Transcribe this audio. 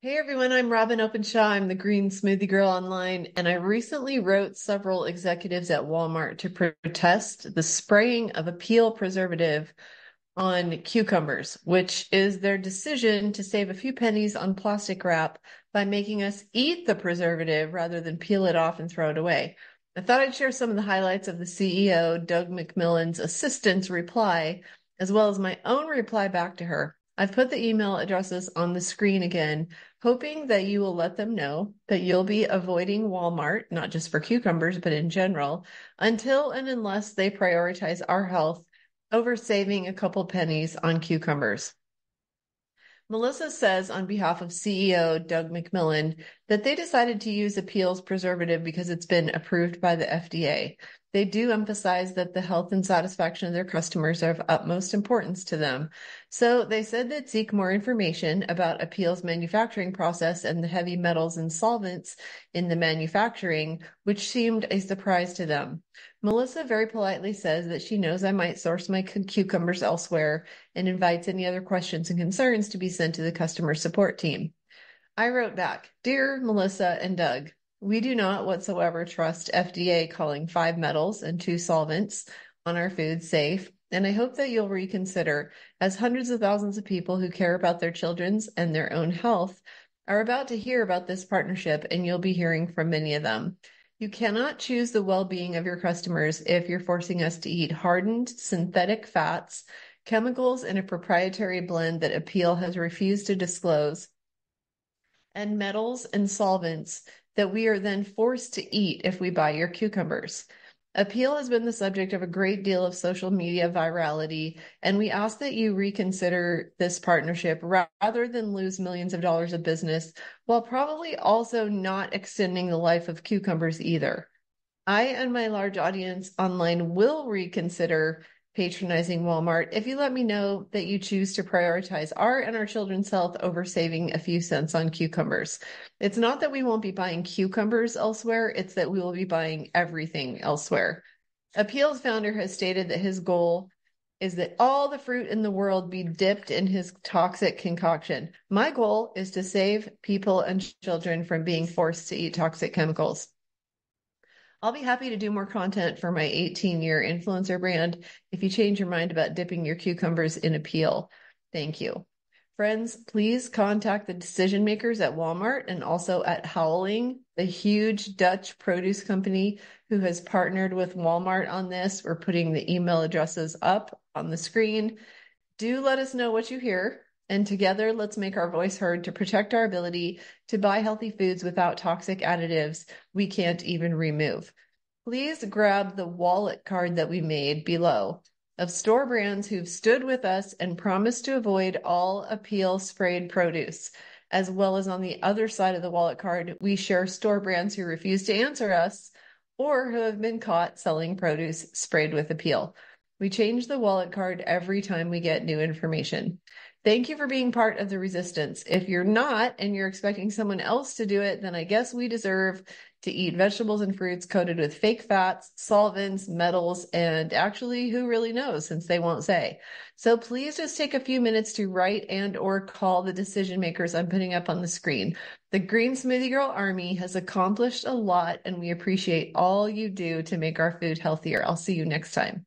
Hey everyone, I'm Robyn Openshaw. I'm the Green Smoothie Girl online, and I recently wrote several executives at Walmart to protest the spraying of Apeel preservative on cucumbers, which is their decision to save a few pennies on plastic wrap by making us eat the preservative rather than peel it off and throw it away. I thought I'd share some of the highlights of the CEO, Doug McMillon's assistant's reply, as well as my own reply back to her. I've put the email addresses on the screen again, hoping that you will let them know that you'll be avoiding Walmart, not just for cucumbers, but in general, until and unless they prioritize our health over saving a couple pennies on cucumbers. Melissa says on behalf of CEO Doug McMillon that they decided to use Apeel's preservative because it's been approved by the FDA. They do emphasize that the health and satisfaction of their customers are of utmost importance to them. So they said they'd seek more information about Apeel's manufacturing process and the heavy metals and solvents in the manufacturing, which seemed a surprise to them. Melissa very politely says that she knows I might source my cucumbers elsewhere and invites any other questions and concerns to be sent to the customer support team. I wrote back, Dear Melissa and Doug, we do not whatsoever trust FDA calling five metals and two solvents on our food safe, and I hope that you'll reconsider, as hundreds of thousands of people who care about their children's and their own health are about to hear about this partnership, and you'll be hearing from many of them. You cannot choose the well being of your customers if you're forcing us to eat hardened synthetic fats, chemicals in a proprietary blend that Apeel has refused to disclose, and metals and solvents that we are then forced to eat if we buy your cucumbers. Apeel has been the subject of a great deal of social media virality, and we ask that you reconsider this partnership rather than lose millions of dollars of business while probably also not extending the life of cucumbers either. I and my large audience online will reconsider patronizing Walmart if you let me know that you choose to prioritize our and our children's health over saving a few cents on cucumbers. It's not that we won't be buying cucumbers elsewhere, it's that we will be buying everything elsewhere. Apeel's founder has stated that his goal is that all the fruit in the world be dipped in his toxic concoction. My goal is to save people and children from being forced to eat toxic chemicals. I'll be happy to do more content for my 18 year influencer brand if you change your mind about dipping your cucumbers in Apeel. Thank you. Friends, please contact the decision makers at Walmart and also at Howling, the huge Dutch produce company who has partnered with Walmart on this. We're putting the email addresses up on the screen. Do let us know what you hear. And together, let's make our voice heard to protect our ability to buy healthy foods without toxic additives we can't even remove. Please grab the wallet card that we made below of store brands who've stood with us and promised to avoid all Apeel sprayed produce. As well as on the other side of the wallet card, we share store brands who refuse to answer us or who have been caught selling produce sprayed with Apeel. We change the wallet card every time we get new information. Thank you for being part of the resistance. If you're not and you're expecting someone else to do it, then I guess we deserve to eat vegetables and fruits coated with fake fats, solvents, metals, and actually who really knows since they won't say. So please just take a few minutes to write and or call the decision makers I'm putting up on the screen. The Green Smoothie Girl Army has accomplished a lot and we appreciate all you do to make our food healthier. I'll see you next time.